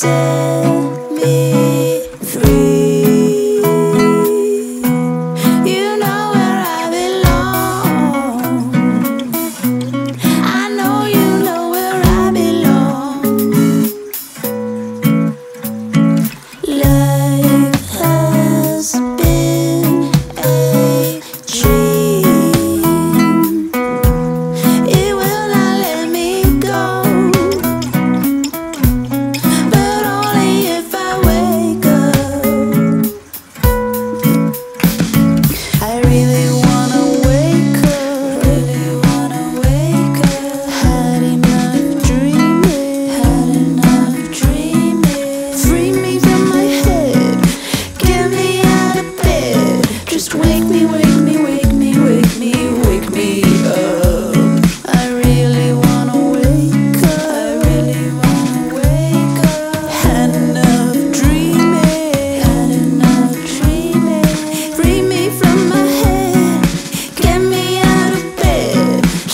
say.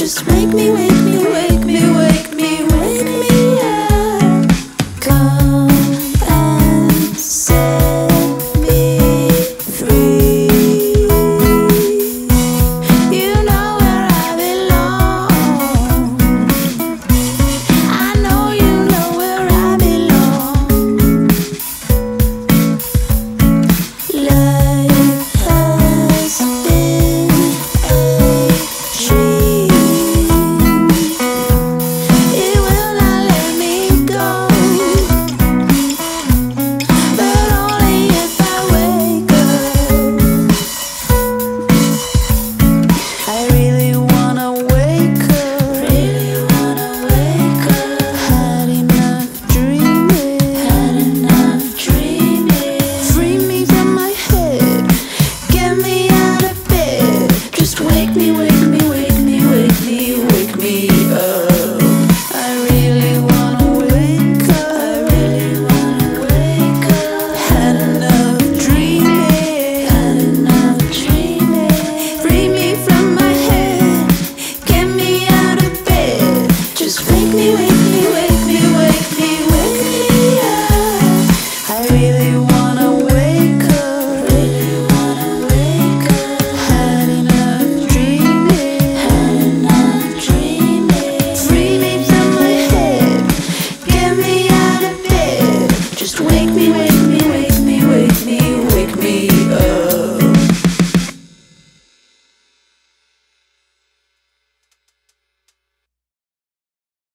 Just wake me, wake me, wake me.